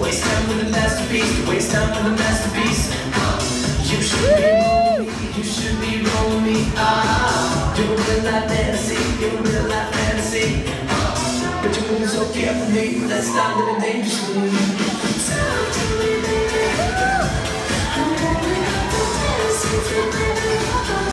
Waste time with a masterpiece. Waste time with a masterpiece. You should be rolling me, you should be rolling me. Ah, you're a real life fantasy, you're a real life fantasy. Ah, but you're moving so carefully, let's start living dangerously. Talk to me, baby. I'm running out fantasy,